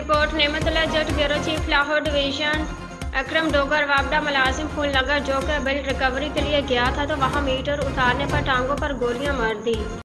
Report, Nematullah Jat bureau chief Lahore division Akram Dogar वापडा मुलाजिम फूल नगर जो कि बिल रिकवरी के लिए गया था तो वहाँ मीटर उतारने पर टांगों पर गोलियाँ मार दी।